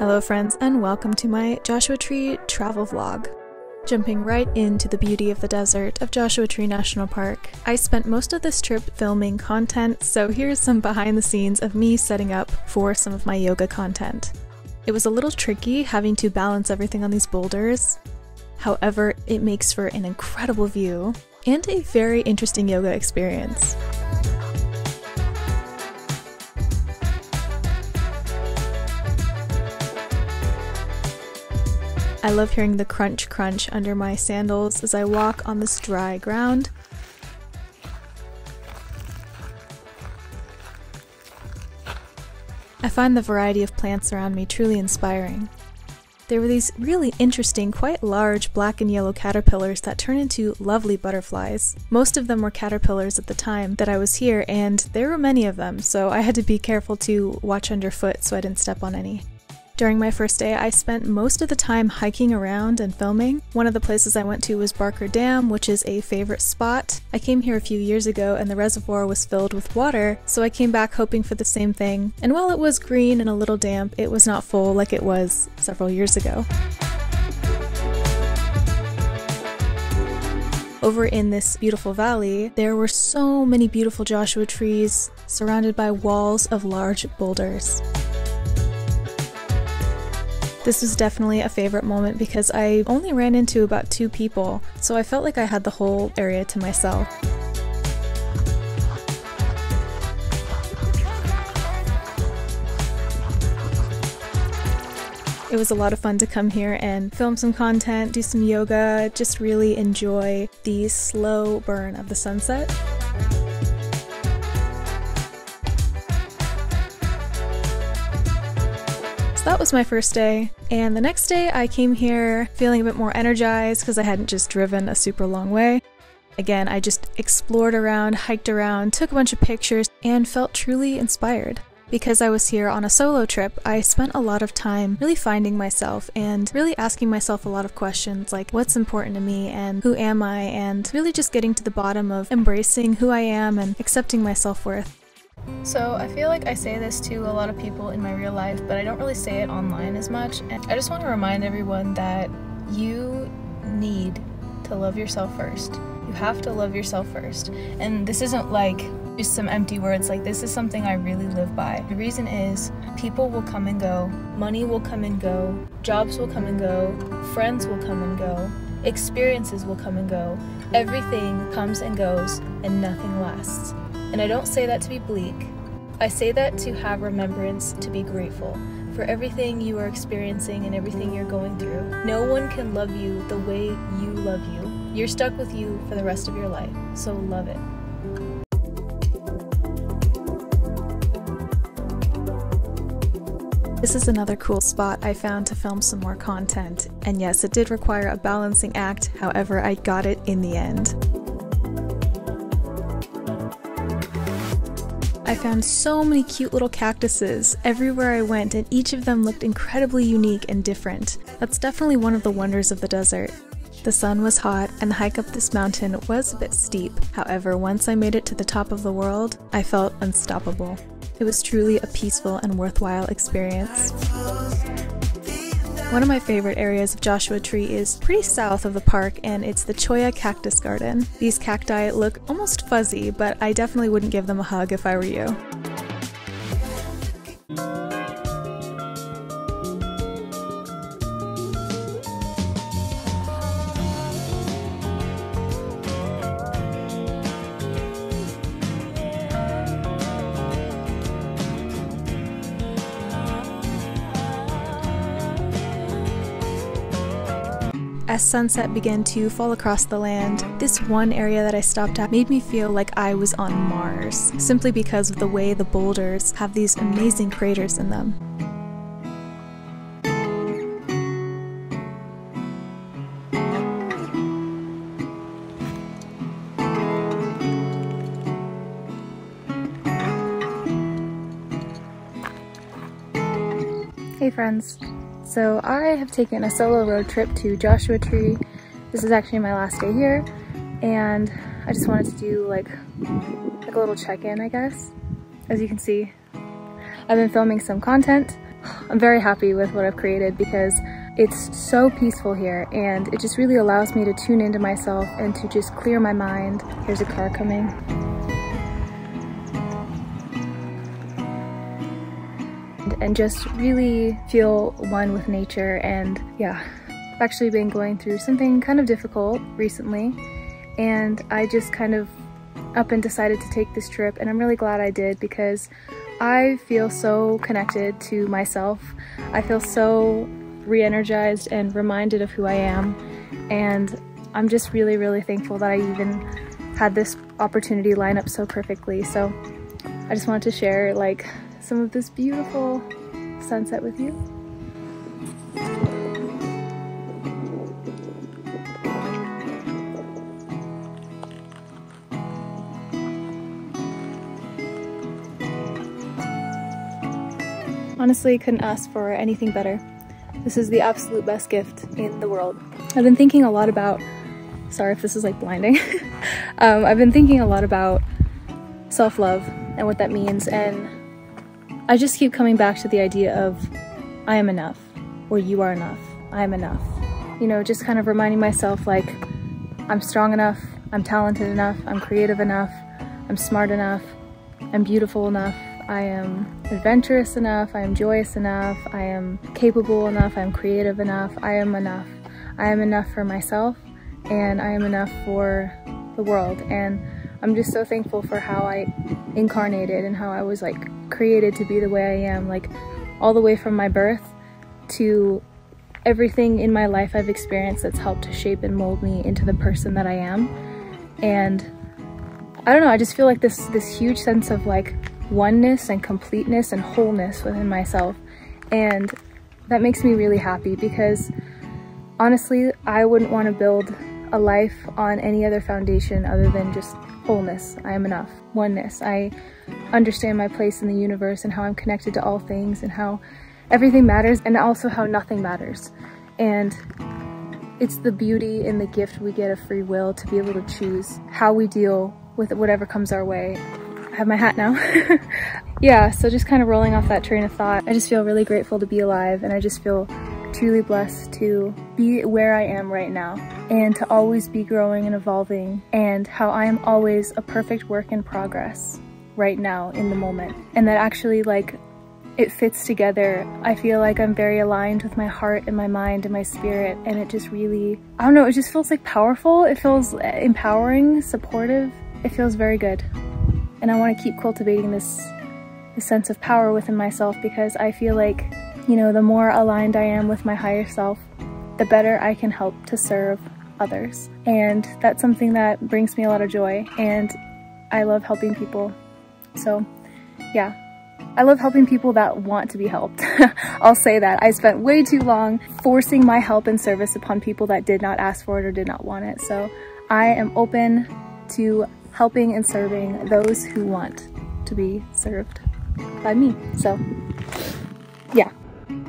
Hello friends and welcome to my Joshua Tree travel vlog. Jumping right into the beauty of the desert of Joshua Tree National Park. I spent most of this trip filming content, so here's some behind the scenes of me setting up for some of my yoga content. It was a little tricky having to balance everything on these boulders. However, it makes for an incredible view and a very interesting yoga experience. I love hearing the crunch crunch under my sandals as I walk on this dry ground. I find the variety of plants around me truly inspiring. There were these really interesting, quite large black and yellow caterpillars that turn into lovely butterflies. Most of them were caterpillars at the time that I was here, and there were many of them, so I had to be careful to watch underfoot so I didn't step on any. During my first day, I spent most of the time hiking around and filming. One of the places I went to was Barker Dam, which is a favorite spot. I came here a few years ago and the reservoir was filled with water, so I came back hoping for the same thing. And while it was green and a little damp, it was not full like it was several years ago. Over in this beautiful valley, there were so many beautiful Joshua trees surrounded by walls of large boulders. This was definitely a favorite moment because I only ran into about two people, so I felt like I had the whole area to myself. It was a lot of fun to come here and film some content, do some yoga, just really enjoy the slow burn of the sunset. That was my first day. And the next day I came here feeling a bit more energized because I hadn't just driven a super long way. Again, I just explored around, hiked around, took a bunch of pictures, and felt truly inspired. Because I was here on a solo trip, I spent a lot of time really finding myself and really asking myself a lot of questions like what's important to me and who am I, and really just getting to the bottom of embracing who I am and accepting my self worth. So I feel like I say this to a lot of people in my real life, but I don't really say it online as much. And I just want to remind everyone that you need to love yourself first. You have to love yourself first. And this isn't like just some empty words, like this is something I really live by. The reason is people will come and go, money will come and go, jobs will come and go, friends will come and go, experiences will come and go. Everything comes and goes, and nothing lasts. And I don't say that to be bleak. I say that to have remembrance, to be grateful for everything you are experiencing and everything you're going through. No one can love you the way you love you. You're stuck with you for the rest of your life, so love it. This is another cool spot I found to film some more content, and yes, it did require a balancing act, however, I got it in the end. Found so many cute little cactuses everywhere I went, and each of them looked incredibly unique and different. That's definitely one of the wonders of the desert. The sun was hot, and the hike up this mountain was a bit steep. However, once I made it to the top of the world, I felt unstoppable. It was truly a peaceful and worthwhile experience. One of my favorite areas of Joshua Tree is pretty south of the park, and it's the Cholla Cactus Garden. These cacti look almost fuzzy, but I definitely wouldn't give them a hug if I were you. As sunset began to fall across the land, this one area that I stopped at made me feel like I was on Mars, simply because of the way the boulders have these amazing craters in them. Hey friends, so I have taken a solo road trip to Joshua Tree. This is actually my last day here and I just wanted to do like, like a little check-in I guess. As you can see, I've been filming some content I'm very happy with what I've created because it's so peaceful here and it just really allows me to tune into myself and to just clear my mind. Here's a car coming. And just really feel one with nature and yeah, I've actually been going through something kind of difficult recently and I just kind of up and decided to take this trip and I'm really glad I did because I feel so connected to myself. I feel so re-energized and reminded of who I am. And I'm just really, really thankful that I even had this opportunity line up so perfectly. So I just wanted to share like some of this beautiful sunset with you. Honestly, couldn't ask for anything better. This is the absolute best gift in the world. I've been thinking a lot about, sorry if this is like blinding, um, I've been thinking a lot about self-love and what that means and I just keep coming back to the idea of I am enough or you are enough, I am enough. You know, just kind of reminding myself like I'm strong enough, I'm talented enough, I'm creative enough, I'm smart enough, I'm beautiful enough, I am adventurous enough, I am joyous enough, I am capable enough, I am creative enough, I am enough. I am enough for myself and I am enough for the world. And I'm just so thankful for how I incarnated and how I was like created to be the way I am, like all the way from my birth to everything in my life I've experienced that's helped to shape and mold me into the person that I am. And I don't know, I just feel like this this huge sense of like oneness and completeness and wholeness within myself. And that makes me really happy because honestly, I wouldn't want to build a life on any other foundation other than just wholeness. I am enough. Oneness. I understand my place in the universe and how I'm connected to all things and how everything matters and also how nothing matters. And it's the beauty and the gift we get of free will to be able to choose how we deal with whatever comes our way I have my hat now. yeah, so just kind of rolling off that train of thought, I just feel really grateful to be alive and I just feel truly blessed to be where I am right now and to always be growing and evolving and how I am always a perfect work in progress right now in the moment and that actually like it fits together. I feel like I'm very aligned with my heart and my mind and my spirit and it just really, I don't know, it just feels like powerful. It feels empowering, supportive. It feels very good and I want to keep cultivating this, this sense of power within myself because I feel like, you know, the more aligned I am with my higher self, the better I can help to serve others. And that's something that brings me a lot of joy and I love helping people. So yeah, I love helping people that want to be helped. I'll say that. I spent way too long forcing my help and service upon people that did not ask for it or did not want it. So I am open to helping and serving those who want to be served by me. So.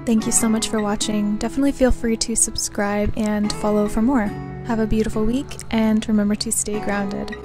Thank you so much for watching. Definitely feel free to subscribe and follow for more. Have a beautiful week and remember to stay grounded.